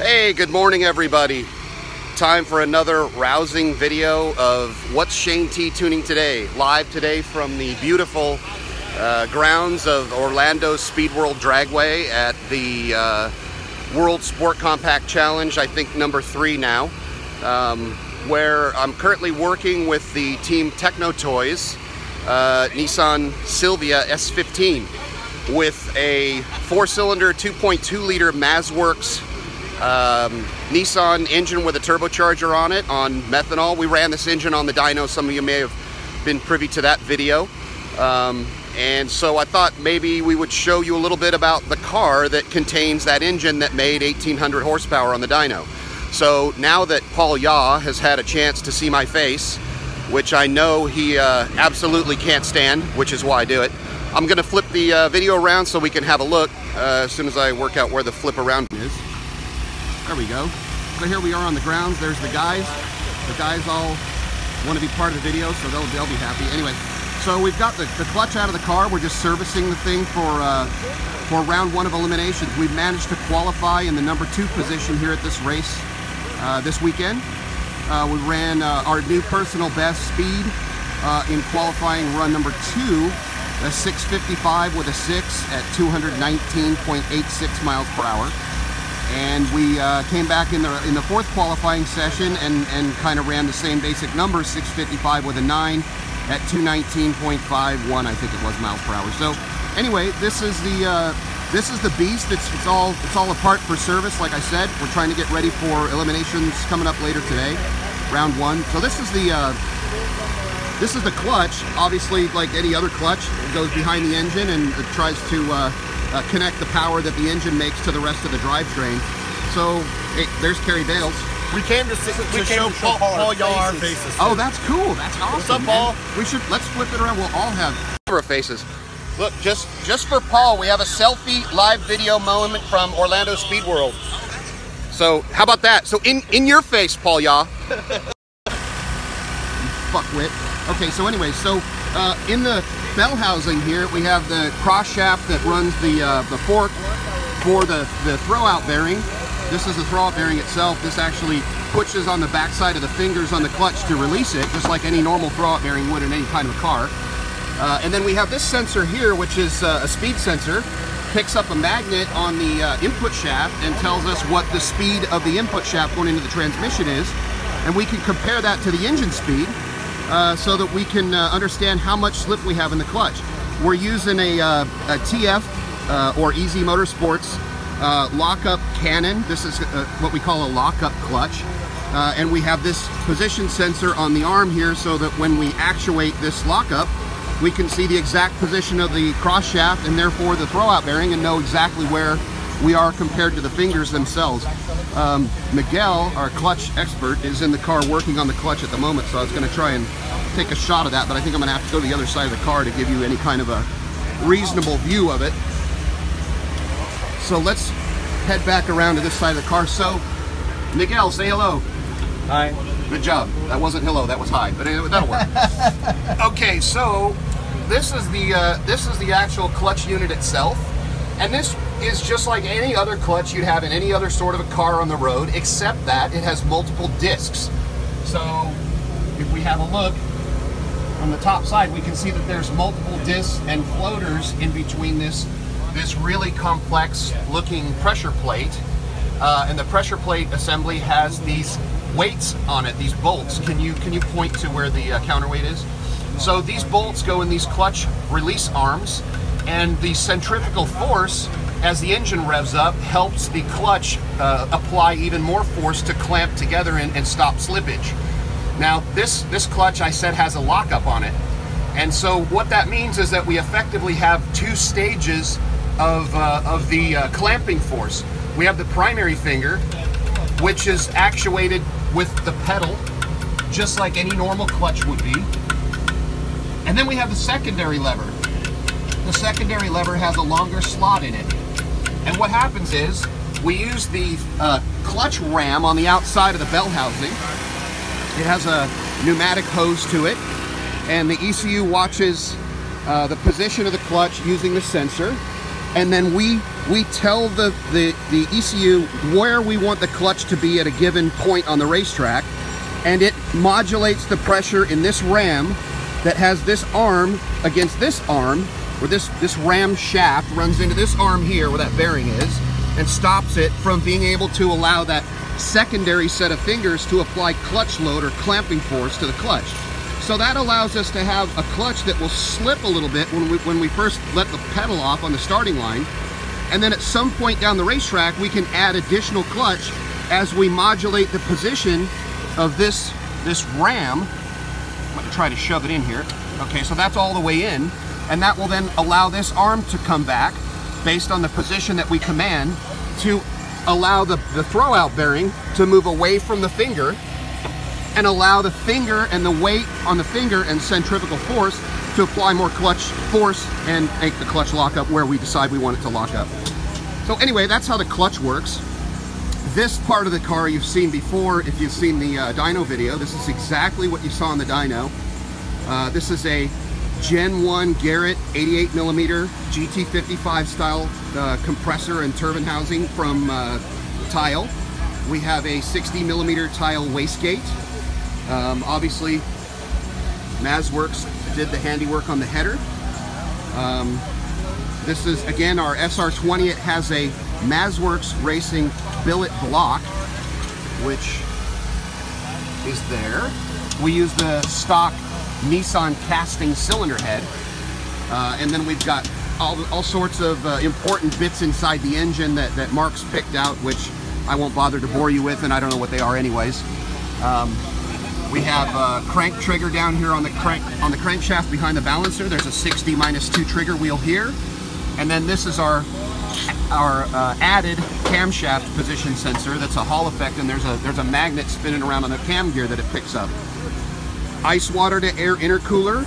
Hey, good morning everybody. Time for another rousing video of What's Shane T Tuning Today, live today from the beautiful uh, grounds of Orlando Speed World Dragway at the uh, World Sport Compact Challenge, I think number three now, um, where I'm currently working with the team Teknotoyz, uh, Nissan Silvia S15 with a four-cylinder 2.2 liter Mazworks um, Nissan engine with a turbocharger on it on methanol. We ran this engine on the dyno. Some of you may have been privy to that video. Um, and so I thought maybe we would show you a little bit about the car that contains that engine that made 1800 horsepower on the dyno. So now that Paul Yaw has had a chance to see my face, which I know he uh, absolutely can't stand, which is why I do it, I'm gonna flip the uh, video around so we can have a look uh, as soon as I work out where the flip around is. There we go. So here we are on the grounds. There's the guys. The guys all want to be part of the video, so they'll, they'll be happy. Anyway, so we've got the, the clutch out of the car. We're just servicing the thing for, uh, for round one of eliminations. We've managed to qualify in the number two position here at this race uh, this weekend. Uh, we ran uh, our new personal best speed uh, in qualifying run number two, a 655 with a 6 at 219.86 miles per hour and we uh, came back in the in the fourth qualifying session and and kind of ran the same basic numbers 655 with a 9 at 219.51 I think it was miles per hour. So anyway this is the uh, this is the beast. It's, it's all it's all apart for service like I said. We're trying to get ready for eliminations coming up later today round one. So this is the uh, this is the clutch. Obviously like any other clutch it goes behind the engine and it tries to uh, connect the power that the engine makes to the rest of the drivetrain. So hey, there's Kerry Bales. We came to, see, we to came show to show Paul, Paul our Paul our faces. faces. Oh, that's cool. That's awesome. What's up, man. Paul? We should let's flip it around. We'll all have camera faces. Look, just just for Paul, we have a selfie live video moment from Orlando Speed World. So how about that? So in in your face, Paul Yaw. fuckwit. Okay, so anyway, so uh, in the bell housing here, we have the cross shaft that runs the uh, the fork for the, the throwout bearing. This is the throwout bearing itself. This actually pushes on the backside of the fingers on the clutch to release it, just like any normal throwout bearing would in any kind of a car. Uh, and then we have this sensor here, which is uh, a speed sensor. Picks up a magnet on the uh, input shaft and tells us what the speed of the input shaft going into the transmission is. And we can compare that to the engine speed uh, so that we can uh, understand how much slip we have in the clutch. We're using a, uh, a TF uh, or Easy Motorsports uh, lockup cannon. This is what we call a lockup clutch. and we have this position sensor on the arm here so that when we actuate this lockup, we can see the exact position of the cross shaft and therefore the throwout bearing and know exactly where we are compared to the fingers themselves. Um, Miguel, our clutch expert, is in the car working on the clutch at the moment, so I was going to try and take a shot of that, but I think I'm going to have to go to the other side of the car to give you any kind of a reasonable view of it. So let's head back around to this side of the car. So, Miguel, say hello. Hi. Good job. That wasn't hello, that was hi, but anyway, that'll work. okay, so this is the uh, this is the actual clutch unit itself, and this is just like any other clutch you'd have in any other sort of a car on the road, except that it has multiple discs. So if we have a look on the top side, we can see that there's multiple discs and floaters in between this this really complex looking pressure plate. Uh, and the pressure plate assembly has these weights on it, these bolts. Can you can you point to where the uh, counterweight is? So these bolts go in these clutch release arms, and the centrifugal force as the engine revs up helps the clutch uh, apply even more force to clamp together and, and stop slippage. Now this this clutch I said has a lockup on it, and so what that means is that we effectively have two stages of uh, of the uh, clamping force. We have the primary finger, which is actuated with the pedal, just like any normal clutch would be. And then we have the secondary lever. The secondary lever has a longer slot in it. And what happens is, we use the uh, clutch ram on the outside of the bell housing. It has a pneumatic hose to it, and the ECU watches uh, the position of the clutch using the sensor. and then we we tell the, the, the ECU where we want the clutch to be at a given point on the racetrack, and it modulates the pressure in this ram that has this arm against this arm, where this, this ram shaft runs into this arm here where that bearing is, and stops it from being able to allow that secondary set of fingers to apply clutch load or clamping force to the clutch. So that allows us to have a clutch that will slip a little bit when we, when we first let the pedal off on the starting line. And then at some point down the racetrack, we can add additional clutch as we modulate the position of this, this ram. I'm gonna try to shove it in here. Okay, so that's all the way in. And that will then allow this arm to come back based on the position that we command to allow the, the throw out bearing to move away from the finger and allow the finger and the weight on the finger and centrifugal force to apply more clutch force and make the clutch lock up where we decide we want it to lock up. So anyway, that's how the clutch works. This part of the car you've seen before if you've seen the uh, dyno video. This is exactly what you saw in the dyno. Uh, this is a Gen 1 Garrett 88 millimeter GT55 style uh, compressor and turbine housing from uh, TiAL. We have a 60 millimeter TiAL wastegate. Um, obviously, MazWorks did the handiwork on the header. Um, this is, again, our SR20. It has a MazWorks Racing billet block, which is there. We use the stock Nissan casting cylinder head. Uh, and then we've got all, all sorts of uh, important bits inside the engine that, that Mark's picked out, which I won't bother to bore you with, and I don't know what they are anyways. Um, we have a crank trigger down here on the crank on the crankshaft behind the balancer. There's a 60 minus 2 trigger wheel here. And then this is our our uh, added camshaft position sensor that's a Hall effect and there's a there's a magnet spinning around on the cam gear that it picks up. Ice water to air intercooler,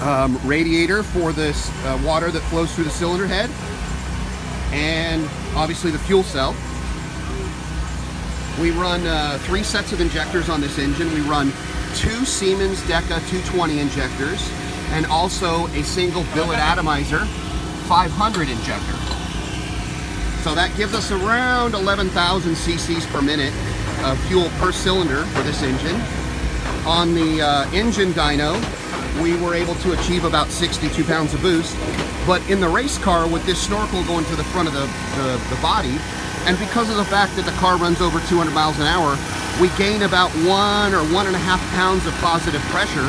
um, radiator for this uh, water that flows through the cylinder head, and obviously the fuel cell. We run uh, three sets of injectors on this engine. We run two Siemens Deka 220 injectors and also a single billet atomizer 500 injector. So that gives us around 11,000 cc's per minute of fuel per cylinder for this engine. On the uh, engine dyno, we were able to achieve about 62 pounds of boost. But in the race car with this snorkel going to the front of the, the, the body, and because of the fact that the car runs over 200 miles an hour, we gain about one or one and a half pounds of positive pressure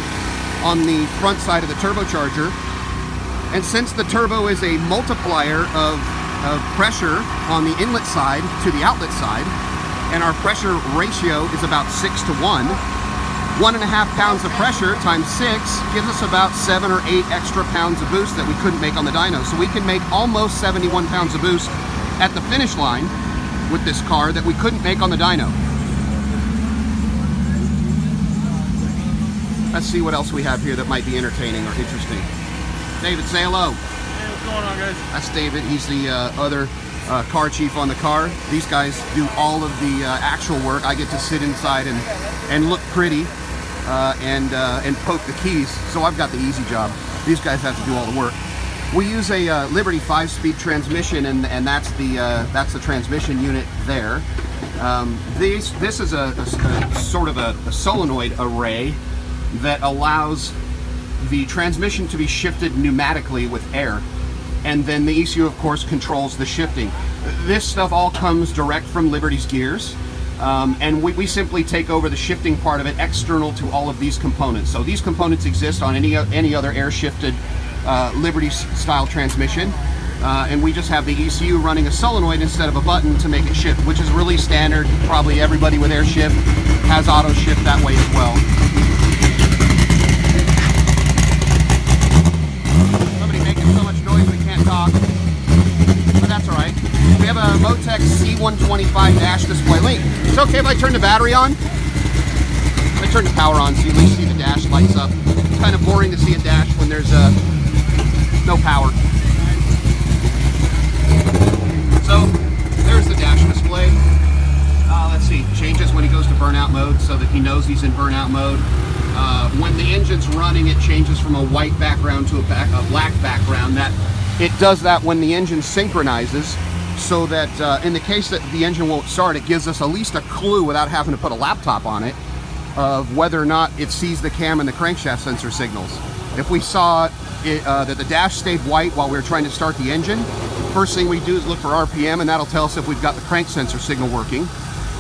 on the front side of the turbocharger. And since the turbo is a multiplier of, of pressure on the inlet side to the outlet side, and our pressure ratio is about six to one, one and a half pounds of pressure times six gives us about seven or eight extra pounds of boost that we couldn't make on the dyno. So we can make almost 71 pounds of boost at the finish line with this car that we couldn't make on the dyno. Let's see what else we have here that might be entertaining or interesting. David, say hello. Hey, what's going on, guys? That's David. He's the uh, other uh, car chief on the car. These guys do all of the uh, actual work. I get to sit inside and, and look pretty uh, and, uh, and poke the keys. So I've got the easy job. These guys have to do all the work. We use a uh, Liberty five-speed transmission, and, and that's the uh, that's the transmission unit there. Um, these, this is a, a, a sort of a, a, solenoid array that allows the transmission to be shifted pneumatically with air, and then the ECU, of course, controls the shifting. This stuff all comes direct from Liberty's gears. Um, and we, we, simply take over the shifting part of it external to all of these components. So these components exist on any any other air shifted uh, Liberty style transmission. Uh, and we just have the ECU running a solenoid instead of a button to make it shift, which is really standard. Probably everybody with air shift has auto shift that way as well. Somebody making so much noise we can't talk, but that's all right. Have Motec C125 dash display. Link, it's okay if I turn the battery on? I turn the power on so you at least see the dash lights up. It's kind of boring to see a dash when there's a no power. So there's the dash display. Uh, let's see, changes when he goes to burnout mode so that he knows he's in burnout mode. Uh, when the engine's running, it changes from a white background to a, back, a black background. That it does that when the engine synchronizes so that uh, in the case that the engine won't start, it gives us at least a clue without having to put a laptop on it of whether or not it sees the cam and the crankshaft sensor signals. If we saw it, uh, that the dash stayed white while we were trying to start the engine, first thing we do is look for RPM and that'll tell us if we've got the crank sensor signal working.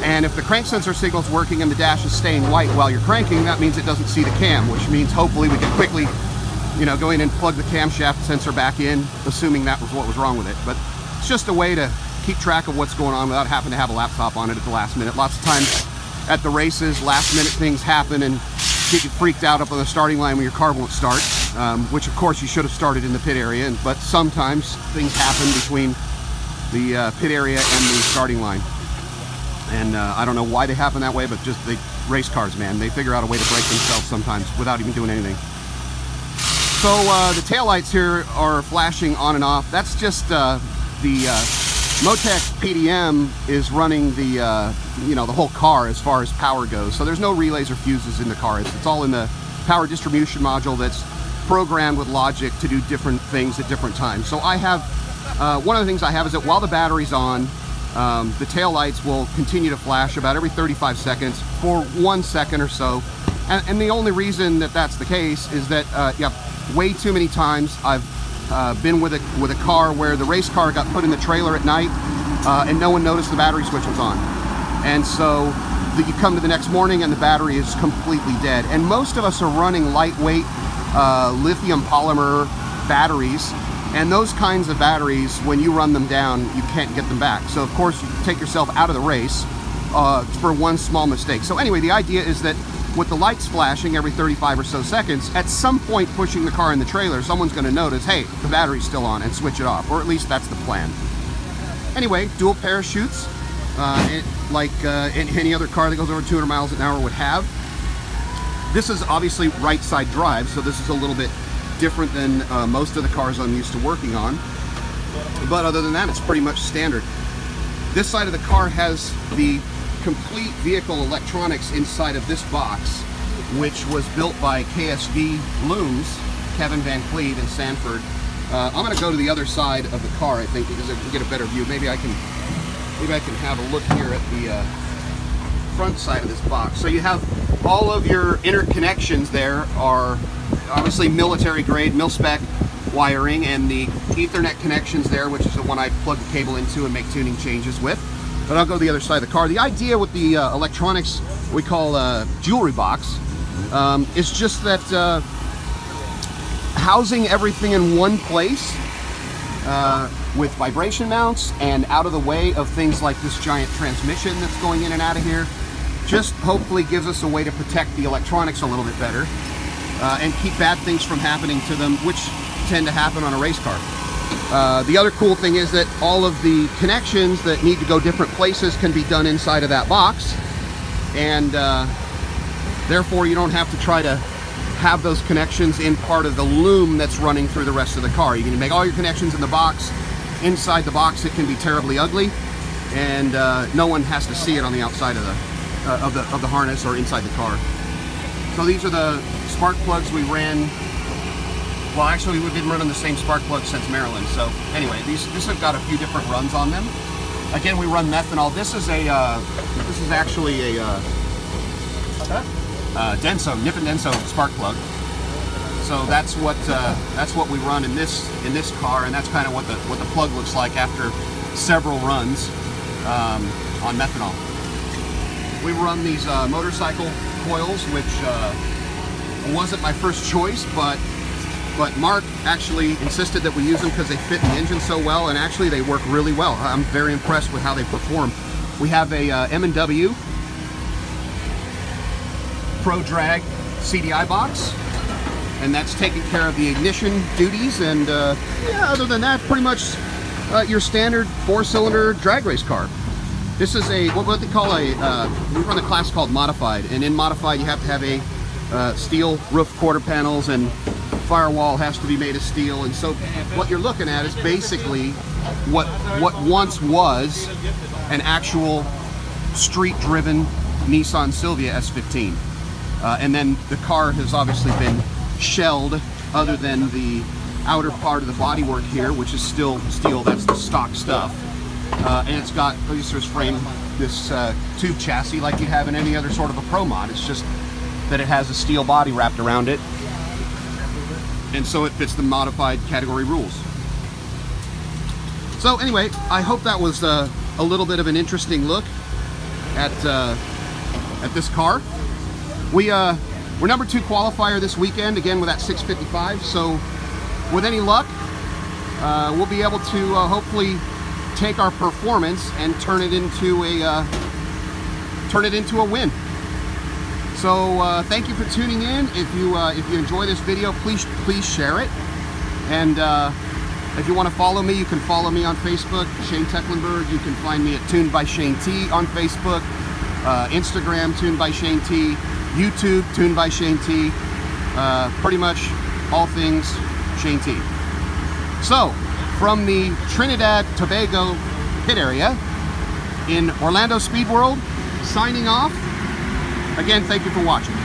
And if the crank sensor signal is working and the dash is staying white while you're cranking, that means it doesn't see the cam, which means hopefully we can quickly, you know, go in and plug the camshaft sensor back in, assuming that was what was wrong with it. But it's just a way to keep track of what's going on without having to have a laptop on it at the last minute. Lots of times at the races, last minute things happen and get you freaked out up on the starting line when your car won't start, um, which of course you should have started in the pit area, but sometimes things happen between the uh, pit area and the starting line. And uh, I don't know why they happen that way, but just the race cars, man, they figure out a way to break themselves sometimes without even doing anything. So uh, the taillights here are flashing on and off. That's just uh, the uh, Motec PDM is running the, uh, you know, the whole car as far as power goes. So there's no relays or fuses in the car. It's, it's all in the power distribution module that's programmed with logic to do different things at different times. So I have, uh, one of the things I have is that while the battery's on, um, the tail lights will continue to flash about every 35 seconds for one second or so. And, and the only reason that that's the case is that, uh, yeah, way too many times I've uh, been with a with a car where the race car got put in the trailer at night uh, and no one noticed the battery switch was on. And so the, you come to the next morning and the battery is completely dead. And most of us are running lightweight uh, lithium polymer batteries and those kinds of batteries, when you run them down, you can't get them back. So of course you take yourself out of the race uh, for one small mistake. So anyway, the idea is that with the lights flashing every 35 or so seconds, at some point pushing the car in the trailer, someone's going to notice, hey, the battery's still on and switch it off, or at least that's the plan. Anyway, dual parachutes, uh, it, like uh, any other car that goes over 200 miles an hour would have. This is obviously right side drive, so this is a little bit different than uh, most of the cars I'm used to working on. But other than that, it's pretty much standard. This side of the car has the complete vehicle electronics inside of this box, which was built by KSV Looms, Kevin Van Cleve in Sanford. Uh, I'm going to go to the other side of the car, I think, because I can get a better view. Maybe I can, maybe I can have a look here at the uh, front side of this box. So you have all of your interconnections there are obviously military grade, mil-spec wiring, and the Ethernet connections there, which is the one I plug the cable into and make tuning changes with but I'll go to the other side of the car. The idea with the uh, electronics we call a jewelry box um, is just that uh, housing everything in one place uh, with vibration mounts and out of the way of things like this giant transmission that's going in and out of here just hopefully gives us a way to protect the electronics a little bit better uh, and keep bad things from happening to them, which tend to happen on a race car. Uh, the other cool thing is that all of the connections that need to go different places can be done inside of that box. And uh, therefore you don't have to try to have those connections in part of the loom that's running through the rest of the car. You can make all your connections in the box. Inside the box it can be terribly ugly and uh, no one has to see it on the outside of the, uh, of the, of the harness or inside the car. So these are the spark plugs we ran well, actually, we've been running the same spark plug since Maryland. So anyway, these this have got a few different runs on them. Again, we run methanol. This is a uh, this is actually a uh, uh, Denso Nippon Denso spark plug. So that's what uh, that's what we run in this in this car, and that's kind of what the what the plug looks like after several runs um, on methanol. We run these uh, motorcycle coils, which uh, wasn't my first choice, but but Mark actually insisted that we use them because they fit the engine so well and actually they work really well. I'm very impressed with how they perform. We have a uh, M&W Pro Drag CDI box and that's taking care of the ignition duties and uh, yeah, other than that, pretty much uh, your standard four-cylinder drag race car. This is a, what they call a, uh, we run a class called Modified and in Modified you have to have a uh, steel roof quarter panels and firewall has to be made of steel and so what you're looking at is basically what what once was an actual street driven Nissan Silvia S15 uh, and then the car has obviously been shelled other than the outer part of the bodywork here, which is still steel. That's the stock stuff. Uh, and it's got this frame, this uh, tube chassis like you have in any other sort of a Pro Mod. It's just that it has a steel body wrapped around it. And so it fits the modified category rules. So anyway, I hope that was uh, a little bit of an interesting look at uh, at this car. We uh, we're number two qualifier this weekend again with that 655. So with any luck, uh, we'll be able to uh, hopefully take our performance and turn it into a uh, turn it into a win. So uh, thank you for tuning in. If you uh, if you enjoy this video, please please share it. And uh, if you want to follow me, you can follow me on Facebook, Shane Tecklenburg. You can find me at Tuned by Shane T on Facebook, uh, Instagram, Tuned by Shane T, YouTube, Tuned by Shane T. Uh, pretty much all things Shane T. So, from the Trinidad Tobago pit area in Orlando Speed World, signing off. Again, thank you for watching.